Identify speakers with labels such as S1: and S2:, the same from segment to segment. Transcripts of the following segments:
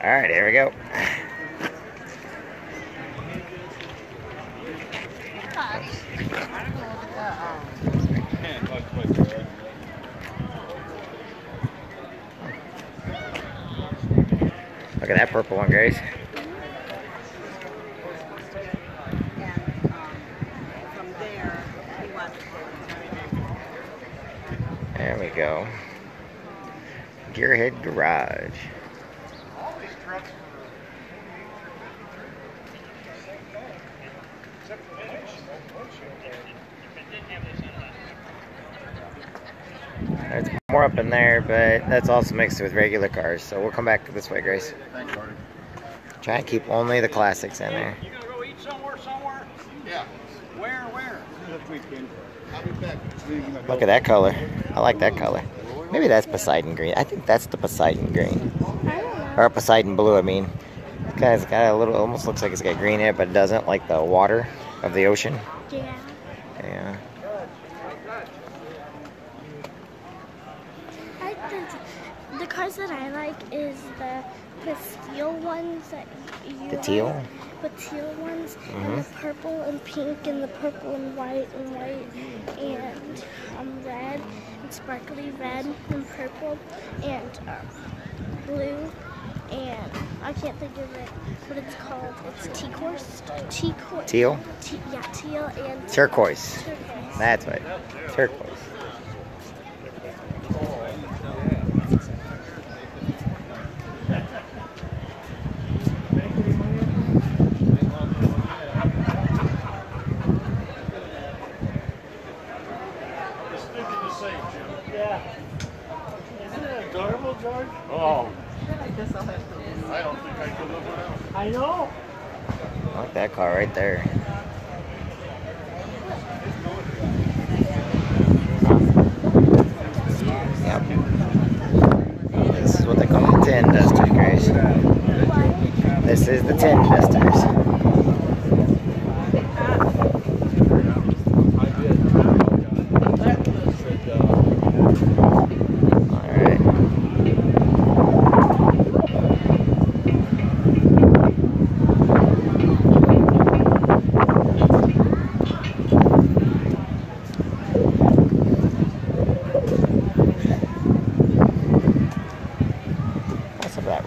S1: All right, here we go. Look at that purple one, Grace. There we go. Gearhead Garage. There's more up in there, but that's also mixed with regular cars. So we'll come back this way, Grace.
S2: Thanks, Marty.
S1: Try and keep only the classics in there.
S3: You gonna go eat somewhere, somewhere?
S2: Yeah.
S3: Where, where?
S2: This weekend. I'll be back.
S1: Look at that color. I like that color. Maybe that's Poseidon green. I think that's the Poseidon green.
S4: I don't know.
S1: Or Poseidon blue, I mean. This guy's got a little, almost looks like it's got green in it, but it doesn't, like the water of the ocean.
S4: Yeah.
S1: Yeah.
S4: I think the cars that I like is the steel ones that you
S1: The
S4: like.
S1: teal?
S4: The teal ones and
S1: Mhm.
S4: the purple and pink and the purple and white and white and um red and sparkly red and purple and um, blue and I can't think of it what it's called. It's T-course. T-course.
S1: Teal?
S4: T- yeah, teal and
S1: Turquoise.
S4: turquoise.
S1: That's right. Turquoise.
S3: Yeah. Isn't it adorable, George? Oh. I guess I'll have to. I don't think I could live without. I know.
S1: I like that car right there. Yep. This is what they call the tin dusters, Grace. This is the tin dusters.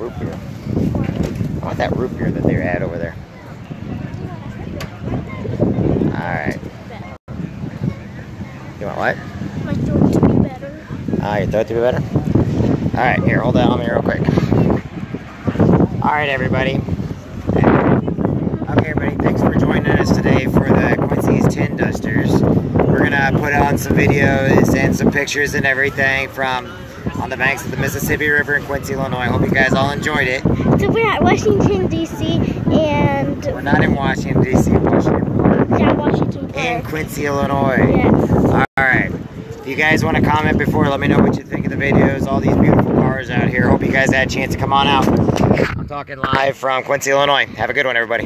S1: Root beer? I want that root beer that they had over there. Alright. You want what?
S4: My throat to be better.
S1: Ah, your throat to be better? Alright, here, hold that on me real quick. Alright, everybody. Okay, everybody, thanks for joining us today for the Quincy's Tin Dusters. We're gonna put on some videos and some pictures and everything from on the banks of the Mississippi River in Quincy, Illinois. Hope you guys all enjoyed it.
S4: So we're at Washington D.C. and
S1: We're not in Washington, D.C., Washington Park,
S4: yeah, Washington
S1: in Quincy, Illinois.
S4: Yes.
S1: Alright. If you guys want to comment before, let me know what you think of the videos. All these beautiful cars out here. Hope you guys had a chance to come on out. I'm talking live from Quincy, Illinois. Have a good one, everybody.